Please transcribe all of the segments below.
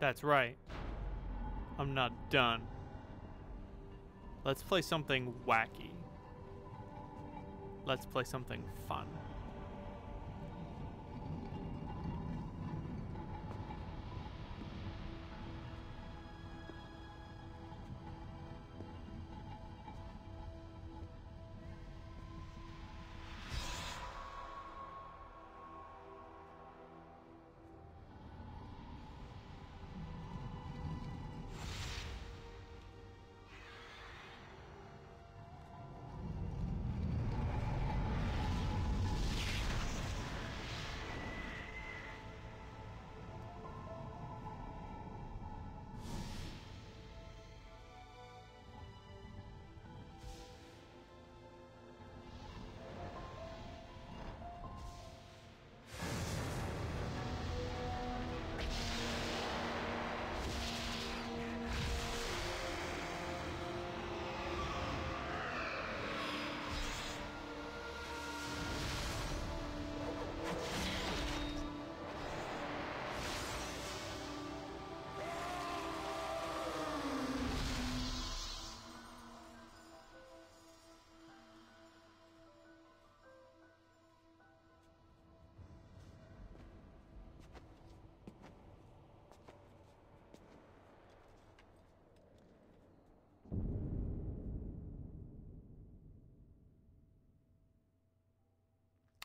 That's right. I'm not done. Let's play something wacky. Let's play something fun.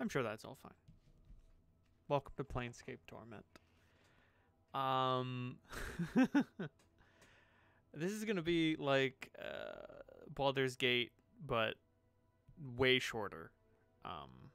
I'm sure that's all fine. Welcome to Planescape Torment. Um, this is gonna be like uh, Baldur's Gate, but way shorter. Um,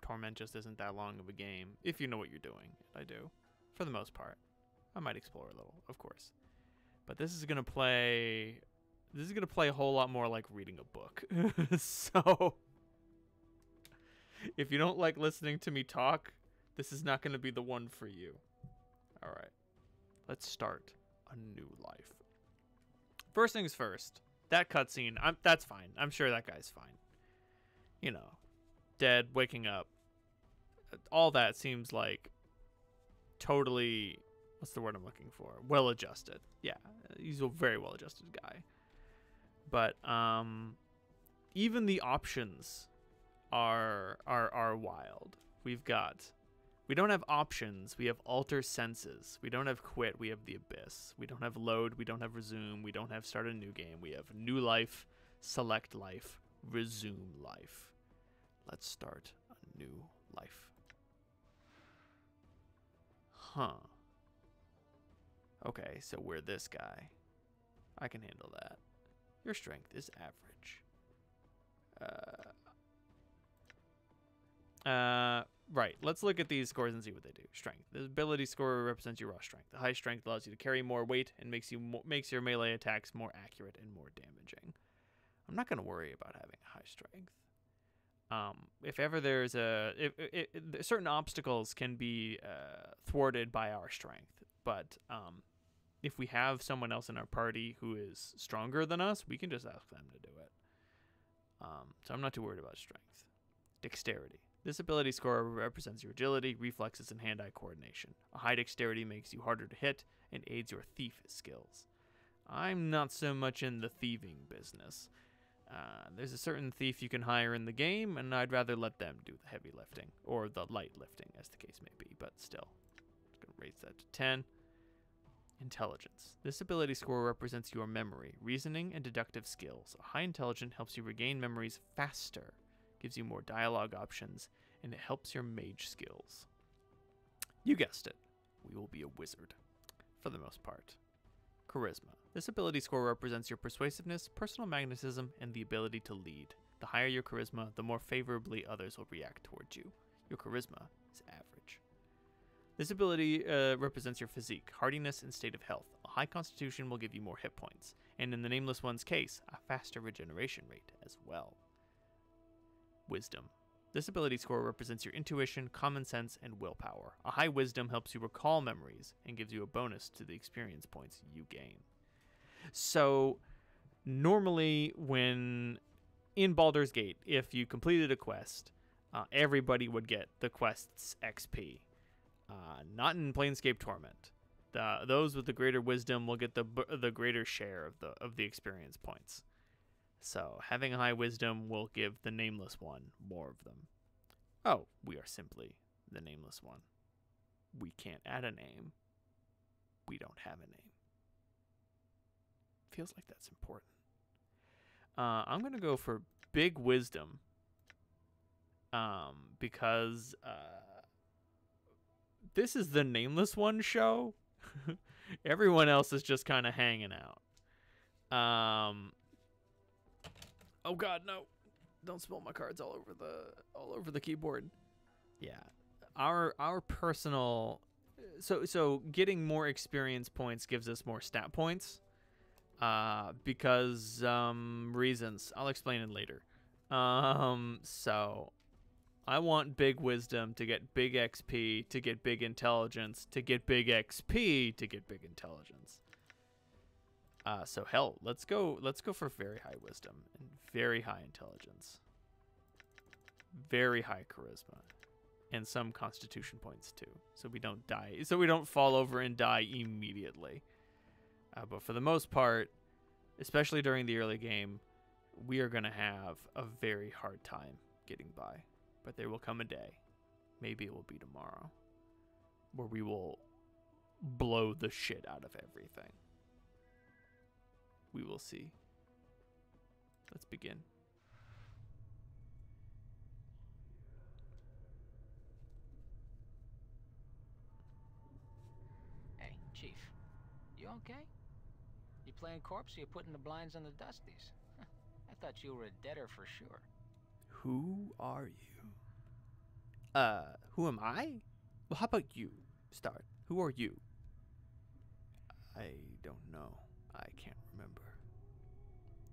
Torment just isn't that long of a game if you know what you're doing. I do, for the most part. I might explore a little, of course, but this is gonna play. This is gonna play a whole lot more like reading a book. so if you don't like listening to me talk, this is not going to be the one for you. All right. Let's start a new life. First things first. That cutscene, that's fine. I'm sure that guy's fine. You know, dead, waking up. All that seems like totally what's the word I'm looking for? Well adjusted. Yeah, he's a very well adjusted guy. But um even the options are are are wild. We've got we don't have options. We have alter senses. We don't have quit. We have the abyss. We don't have load. We don't have resume. We don't have start a new game. We have new life, select life, resume life. Let's start a new life. Huh. Okay, so we're this guy. I can handle that. Your strength is average. Uh, uh, right. Let's look at these scores and see what they do. Strength. The ability score represents your raw strength. The high strength allows you to carry more weight and makes you mo- makes your melee attacks more accurate and more damaging. I'm not going to worry about having high strength. Um, if ever there's a if, if, if, certain obstacles can be uh, thwarted by our strength, but um, if we have someone else in our party who is stronger than us, we can just ask them to do it. Um, so I'm not too worried about strength. Dexterity. This ability score represents your agility, reflexes, and hand eye coordination. A high dexterity makes you harder to hit and aids your thief skills. I'm not so much in the thieving business. Uh, there's a certain thief you can hire in the game, and I'd rather let them do the heavy lifting, or the light lifting, as the case may be, but still. I'm going to raise that to 10. Intelligence. This ability score represents your memory, reasoning, and deductive skills. A high intelligence helps you regain memories faster gives you more dialogue options, and it helps your mage skills. You guessed it, we will be a wizard, for the most part. Charisma. This ability score represents your persuasiveness, personal magnetism, and the ability to lead. The higher your charisma, the more favorably others will react towards you. Your charisma is average. This ability uh, represents your physique, hardiness, and state of health. A high constitution will give you more hit points, and in the Nameless One's case, a faster regeneration rate as well. Wisdom. This ability score represents your intuition, common sense, and willpower. A high wisdom helps you recall memories and gives you a bonus to the experience points you gain. So, normally, when in Baldur's Gate, if you completed a quest, uh, everybody would get the quest's XP. Uh, not in Planescape Torment. The, those with the greater wisdom will get the the greater share of the of the experience points. So having high wisdom will give the nameless one more of them. Oh, we are simply the nameless one. We can't add a name. We don't have a name. Feels like that's important. Uh, I'm gonna go for big wisdom. Um, because uh, this is the nameless one show. Everyone else is just kind of hanging out. Um. Oh God, no! Don't spill my cards all over the all over the keyboard. Yeah, our our personal. So so getting more experience points gives us more stat points. Uh, because um reasons I'll explain it later. Um, so I want big wisdom to get big XP, to get big intelligence, to get big XP, to get big intelligence. Uh, so hell, let's go. Let's go for very high wisdom and very high intelligence, very high charisma, and some constitution points too, so we don't die. So we don't fall over and die immediately. Uh, but for the most part, especially during the early game, we are gonna have a very hard time getting by but there will come a day, maybe it will be tomorrow, where we will blow the shit out of everything. We will see. Let's begin. Hey, Chief. You okay? You playing corpse or you putting the blinds on the dusties? I thought you were a deader for sure. Who are you? Uh, who am I? Well, how about you? Start. Who are you? I don't know. I can't remember.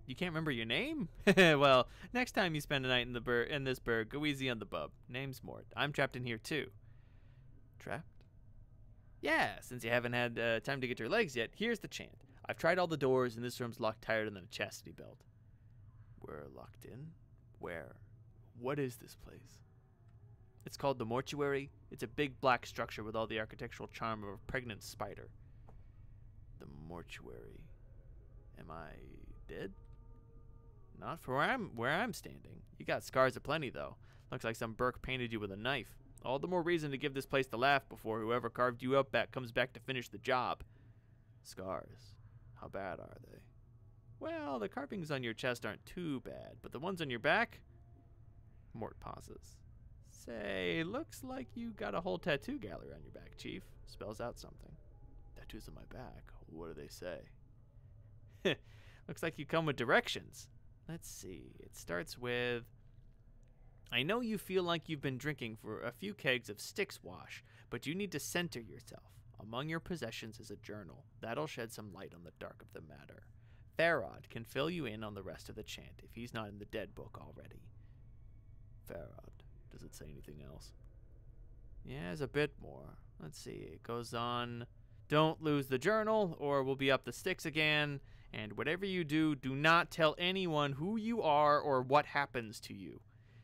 You can't remember your name? well, next time you spend a night in the bur- in this burg, go easy on the bub. Name's Mort. I'm trapped in here too. Trapped? Yeah, since you haven't had uh, time to get your legs yet, here's the chant. I've tried all the doors, and this room's locked tighter than a chastity belt. We're locked in? Where? What is this place? It's called the mortuary. It's a big black structure with all the architectural charm of a pregnant spider. The mortuary. Am I dead? Not for where I'm where I'm standing. You got scars aplenty though. Looks like some berk painted you with a knife. All the more reason to give this place the laugh before whoever carved you up back comes back to finish the job. Scars. How bad are they? Well, the carvings on your chest aren't too bad, but the ones on your back? Mort pauses. Say, looks like you got a whole tattoo gallery on your back, Chief. Spells out something. Tattoos on my back. What do they say? looks like you come with directions. Let's see. It starts with I know you feel like you've been drinking for a few kegs of Styx wash, but you need to center yourself. Among your possessions is a journal. That'll shed some light on the dark of the matter. Pharod can fill you in on the rest of the chant if he's not in the dead book already. Pharod. Does it say anything else? Yeah, there's a bit more. Let's see. It goes on. Don't lose the journal, or we'll be up the sticks again. And whatever you do, do not tell anyone who you are or what happens to you.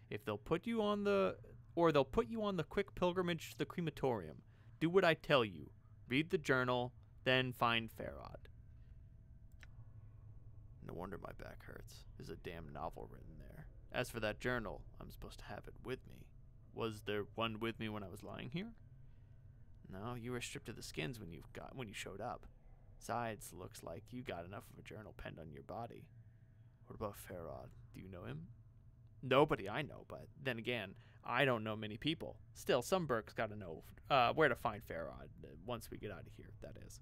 If they'll put you on the, or they'll put you on the quick pilgrimage to the crematorium, do what I tell you. Read the journal, then find Pharod. No wonder my back hurts. There's a damn novel written there. As for that journal, I'm supposed to have it with me. Was there one with me when I was lying here? No, you were stripped to the skins when you got when you showed up. Besides, looks like you got enough of a journal penned on your body. What about Pharod? Do you know him? Nobody I know, but then again, I don't know many people. Still, some berk's got to know uh, where to find Pharod uh, once we get out of here, that is.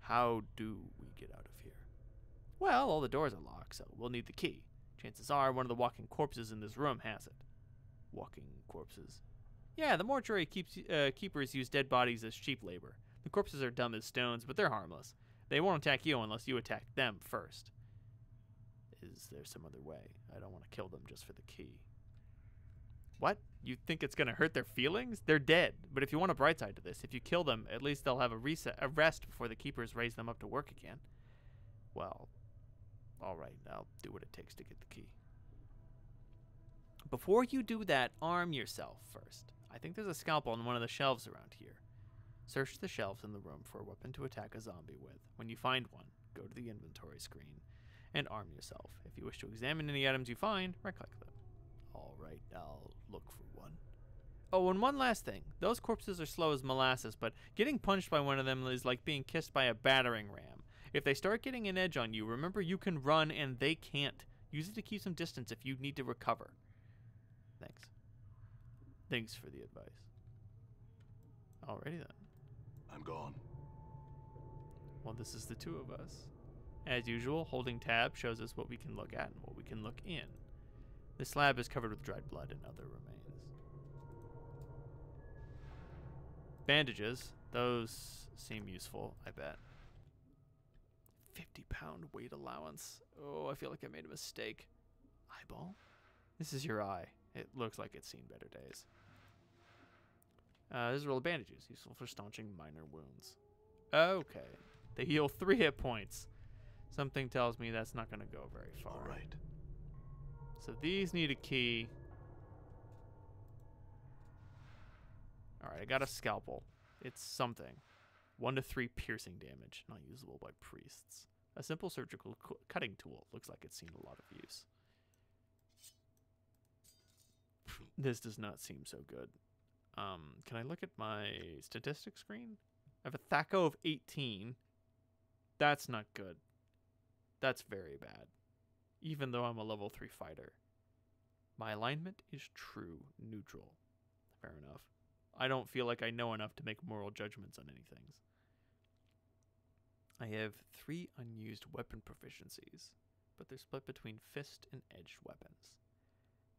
How do we get out of here? Well, all the doors are locked, so we'll need the key. Chances are one of the walking corpses in this room has it. Walking corpses. Yeah, the mortuary keeps, uh, keepers use dead bodies as cheap labor. The corpses are dumb as stones, but they're harmless. They won't attack you unless you attack them first. Is there some other way? I don't want to kill them just for the key. What? You think it's going to hurt their feelings? They're dead. But if you want a bright side to this, if you kill them, at least they'll have a, reset, a rest before the keepers raise them up to work again. Well, all right, I'll do what it takes to get the key. Before you do that, arm yourself first. I think there's a scalpel on one of the shelves around here. Search the shelves in the room for a weapon to attack a zombie with. When you find one, go to the inventory screen and arm yourself. If you wish to examine any items you find, right click them. Alright, I'll look for one. Oh, and one last thing. Those corpses are slow as molasses, but getting punched by one of them is like being kissed by a battering ram. If they start getting an edge on you, remember you can run and they can't. Use it to keep some distance if you need to recover. Thanks. Thanks for the advice. Alrighty then. I'm gone. Well, this is the two of us. As usual, holding tab shows us what we can look at and what we can look in. The slab is covered with dried blood and other remains. Bandages. Those seem useful, I bet. 50 pound weight allowance. Oh, I feel like I made a mistake. Eyeball? This is your eye. It looks like it's seen better days. Uh, this is a roll of bandages, useful for staunching minor wounds. Okay. They heal three hit points. Something tells me that's not going to go very far. All right. So these need a key. Alright, I got a scalpel. It's something. One to three piercing damage, not usable by priests. A simple surgical cu- cutting tool. Looks like it's seen a lot of use. This does not seem so good. Um, can I look at my statistics screen? I have a THACO of 18. That's not good. That's very bad. Even though I'm a level 3 fighter. My alignment is true neutral. Fair enough. I don't feel like I know enough to make moral judgments on any things. I have three unused weapon proficiencies, but they're split between fist and edged weapons.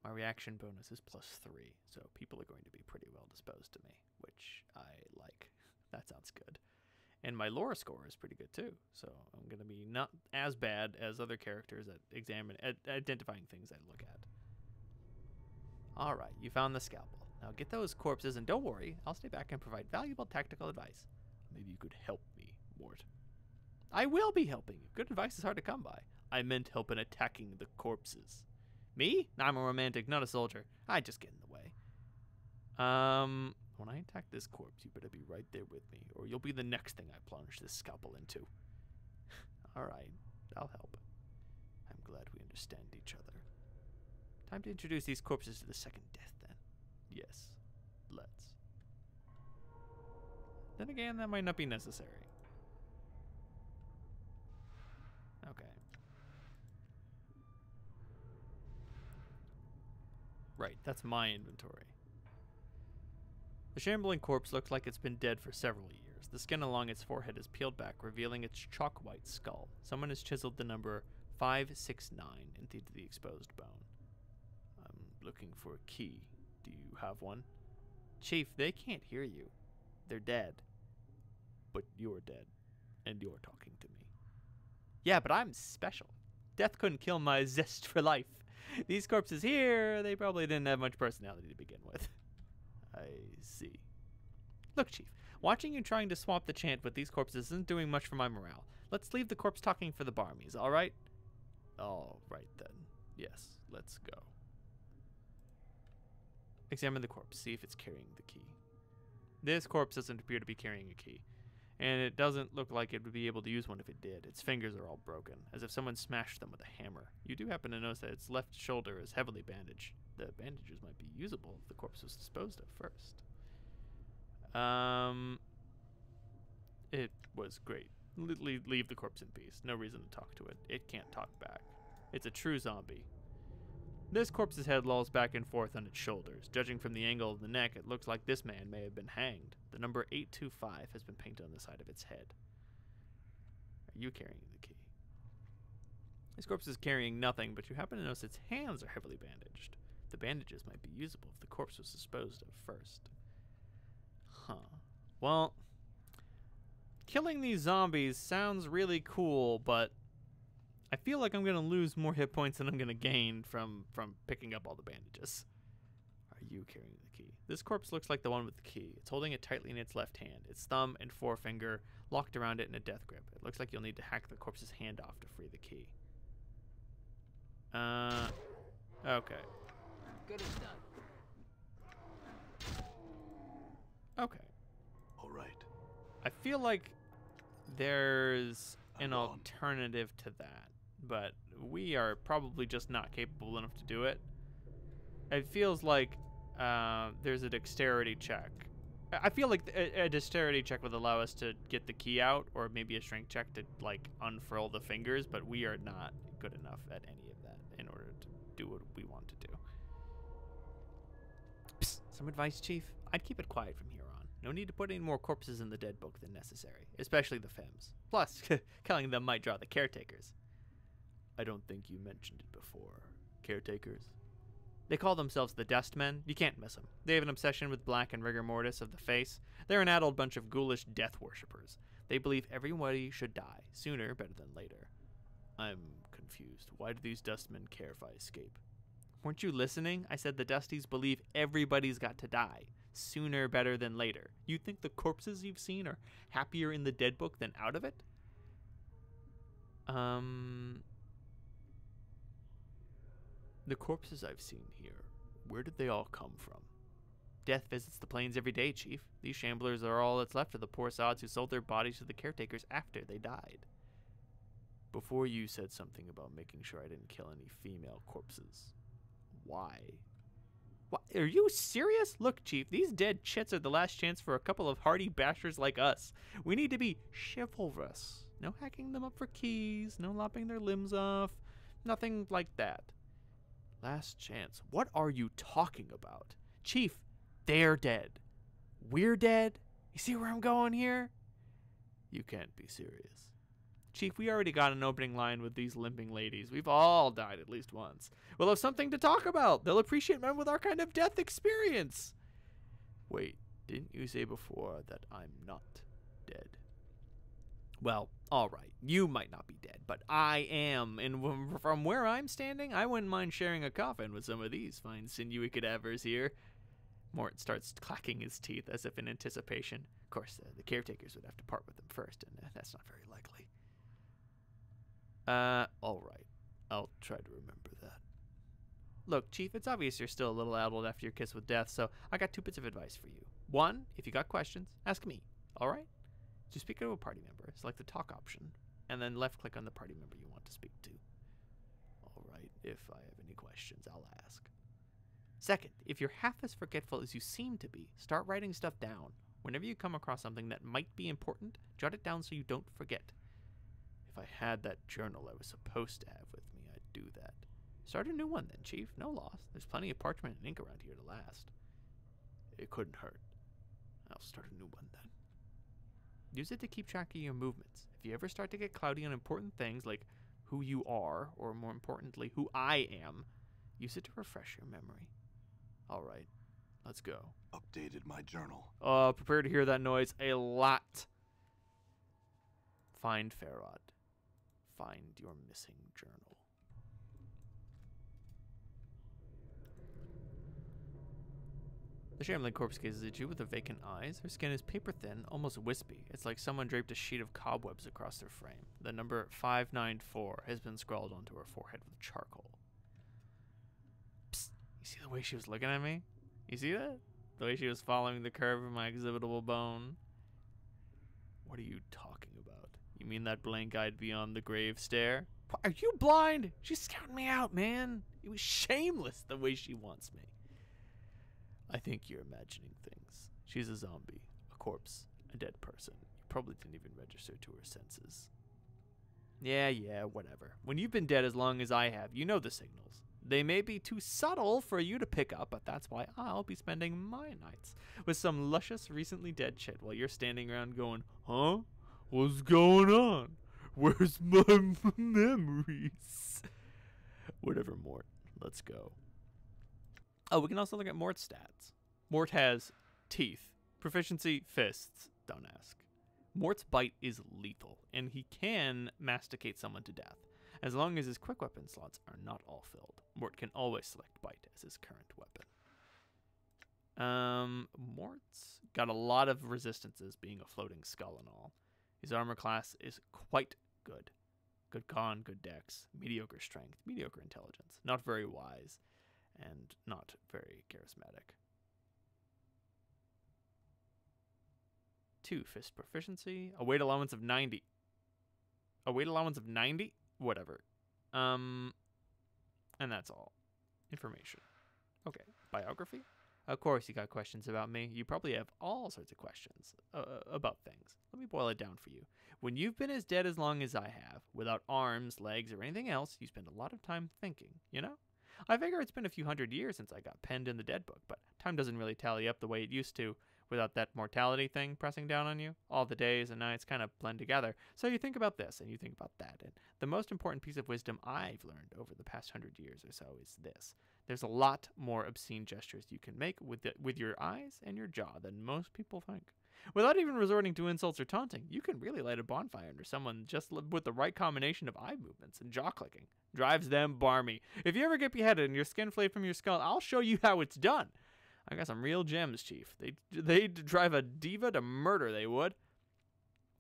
My reaction bonus is plus three, so people are going to be pretty well disposed to me, which I like. that sounds good. And my lore score is pretty good too, so I'm going to be not as bad as other characters at examine at identifying things I look at. All right, you found the scalpel. Now get those corpses, and don't worry, I'll stay back and provide valuable tactical advice. Maybe you could help me, Mort. I will be helping you. Good advice is hard to come by. I meant help in attacking the corpses. Me? I'm a romantic, not a soldier. I just get in the way. Um, when I attack this corpse, you better be right there with me, or you'll be the next thing I plunge this scalpel into. All right, I'll help. I'm glad we understand each other. Time to introduce these corpses to the second death, then. Yes, let's. Then again, that might not be necessary. Okay. Right, that's my inventory. The shambling corpse looks like it's been dead for several years. The skin along its forehead is peeled back, revealing its chalk white skull. Someone has chiseled the number 569 into the exposed bone. I'm looking for a key. Do you have one? Chief, they can't hear you. They're dead. But you're dead. And you're talking to me. Yeah, but I'm special. Death couldn't kill my zest for life. These corpses here, they probably didn't have much personality to begin with. I see. Look, Chief, watching you trying to swap the chant with these corpses isn't doing much for my morale. Let's leave the corpse talking for the barmies, alright? All right then. Yes, let's go. Examine the corpse, see if it's carrying the key. This corpse doesn't appear to be carrying a key, and it doesn't look like it would be able to use one if it did. Its fingers are all broken, as if someone smashed them with a hammer. You do happen to notice that its left shoulder is heavily bandaged. The bandages might be usable if the corpse was disposed of first. Um, it was great. Le- leave, leave the corpse in peace. No reason to talk to it. It can't talk back. It's a true zombie. This corpse's head lolls back and forth on its shoulders. Judging from the angle of the neck, it looks like this man may have been hanged. The number 825 has been painted on the side of its head. Are you carrying the key? This corpse is carrying nothing, but you happen to notice its hands are heavily bandaged. The bandages might be usable if the corpse was disposed of first. Huh. Well, killing these zombies sounds really cool, but I feel like I'm gonna lose more hit points than I'm gonna gain from from picking up all the bandages. Are you carrying the key? This corpse looks like the one with the key. It's holding it tightly in its left hand, its thumb and forefinger locked around it in a death grip. It looks like you'll need to hack the corpse's hand off to free the key. Uh, okay. Good as done. Okay. All right. I feel like there's an alternative to that, but we are probably just not capable enough to do it. It feels like uh, there's a dexterity check. I feel like a, a dexterity check would allow us to get the key out, or maybe a strength check to like unfurl the fingers, but we are not good enough at any of that in order to do what we want to do. Psst, some advice, Chief? I'd keep it quiet from here on. No need to put any more corpses in the dead book than necessary, especially the Fems. Plus, killing them might draw the caretakers. I don't think you mentioned it before. Caretakers? They call themselves the Dustmen. You can't miss them. They have an obsession with black and rigor mortis of the face. They're an adult bunch of ghoulish death worshippers. They believe everybody should die, sooner better than later. I'm confused. Why do these Dustmen care if I escape? Weren't you listening? I said the Dusties believe everybody's got to die, sooner better than later. You think the corpses you've seen are happier in the dead book than out of it? Um. The corpses I've seen here, where did they all come from? Death visits the planes every day, Chief. These shamblers are all that's left of the poor sods who sold their bodies to the caretakers after they died. Before you said something about making sure I didn't kill any female corpses. Why? What, are you serious? Look, Chief, these dead chits are the last chance for a couple of hardy bashers like us. We need to be chivalrous. No hacking them up for keys, no lopping their limbs off, nothing like that. Last chance. What are you talking about? Chief, they're dead. We're dead? You see where I'm going here? You can't be serious. Chief, we already got an opening line with these limping ladies. We've all died at least once. We'll have something to talk about. They'll appreciate men with our kind of death experience. Wait, didn't you say before that I'm not dead? Well, all right. You might not be dead, but I am. And from where I'm standing, I wouldn't mind sharing a coffin with some of these fine sinewy cadavers here. Mort starts clacking his teeth as if in anticipation. Of course, uh, the caretakers would have to part with them first, and uh, that's not very likely. Uh, all right. I'll try to remember that. Look, Chief, it's obvious you're still a little addled after your kiss with death, so I got two bits of advice for you. One, if you got questions, ask me. All right? Just speak to a party member, select the talk option, and then left click on the party member you want to speak to. All right, if I have any questions, I'll ask. Second, if you're half as forgetful as you seem to be, start writing stuff down. Whenever you come across something that might be important, jot it down so you don't forget. If I had that journal I was supposed to have with me, I'd do that. Start a new one then, Chief. No loss. There's plenty of parchment and ink around here to last. It couldn't hurt. I'll start a new one then. Use it to keep track of your movements. If you ever start to get cloudy on important things like who you are, or more importantly, who I am, use it to refresh your memory. All right, let's go. Updated my journal. Uh, prepare to hear that noise a lot. Find Pharod. Find your missing journal. The shambling corpse gazes at you with vacant eyes. Her skin is paper thin, almost wispy. It's like someone draped a sheet of cobwebs across her frame. The number 594 has been scrawled onto her forehead with charcoal. Psst. You see the way she was looking at me? You see that? The way she was following the curve of my exhibitable bone. What are you talking about? You mean that blank eyed beyond the grave stare? Are you blind? She's scouting me out, man. It was shameless the way she wants me. I think you're imagining things. She's a zombie, a corpse, a dead person. You probably didn't even register to her senses. Yeah, yeah, whatever. When you've been dead as long as I have, you know the signals. They may be too subtle for you to pick up, but that's why I'll be spending my nights with some luscious, recently dead chit while you're standing around going, Huh? What's going on? Where's my memories? Whatever, Mort. Let's go. Oh, we can also look at Mort's stats. Mort has teeth, proficiency, fists. Don't ask. Mort's bite is lethal, and he can masticate someone to death. As long as his quick weapon slots are not all filled, Mort can always select bite as his current weapon. Um, Mort's got a lot of resistances, being a floating skull and all. His armor class is quite good. Good con, good dex, mediocre strength, mediocre intelligence, not very wise, and not very charismatic. Two, fist proficiency. A weight allowance of 90. A weight allowance of 90? Whatever. Um, and that's all. Information. Okay. Biography? Of course, you got questions about me. You probably have all sorts of questions uh, about things. Let me boil it down for you. When you've been as dead as long as I have, without arms, legs, or anything else, you spend a lot of time thinking, you know? I figure it's been a few hundred years since I got penned in the dead book, but time doesn't really tally up the way it used to without that mortality thing pressing down on you. All the days and nights kind of blend together. So you think about this and you think about that. And the most important piece of wisdom I've learned over the past hundred years or so is this. There's a lot more obscene gestures you can make with, the, with your eyes and your jaw than most people think. Without even resorting to insults or taunting, you can really light a bonfire under someone just with the right combination of eye movements and jaw clicking. Drives them barmy. If you ever get beheaded and your skin flayed from your skull, I'll show you how it's done. I got some real gems, Chief. They they'd drive a diva to murder, they would.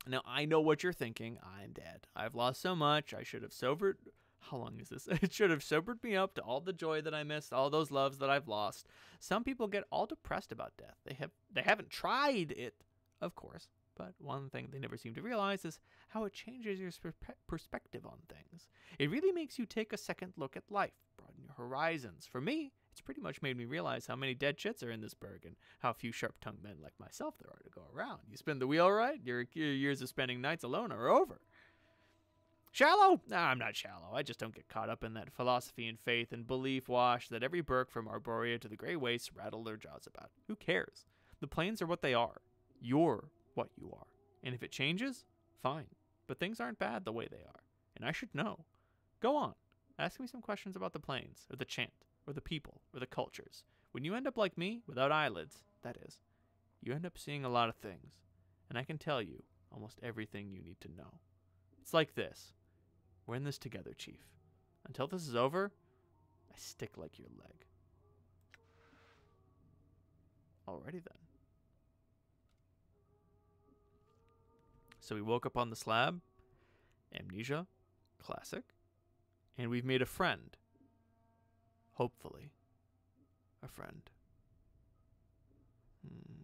Now I know what you're thinking. I'm dead. I've lost so much. I should have sobered. How long is this? It should have sobered me up to all the joy that I missed, all those loves that I've lost. Some people get all depressed about death. They have they haven't tried it, of course. But one thing they never seem to realize is how it changes your perspective on things. It really makes you take a second look at life, broaden your horizons. For me, it's pretty much made me realize how many dead chits are in this burg and how few sharp tongued men like myself there are to go around. You spin the wheel right, your, years of spending nights alone are over. Shallow? Nah, I'm not shallow. I just don't get caught up in that philosophy and faith and belief wash that every berk from Arborea to the Grey Wastes rattle their jaws about. Who cares? The planes are what they are. You're what you are. And if it changes, fine. But things aren't bad the way they are. And I should know. Go on. Ask me some questions about the planes, or the chant, or the people, or the cultures. When you end up like me, without eyelids, that is, you end up seeing a lot of things. And I can tell you almost everything you need to know. It's like this We're in this together, Chief. Until this is over, I stick like your leg. Alrighty then. So we woke up on the slab. Amnesia. Classic. And we've made a friend. Hopefully. A friend. Hmm.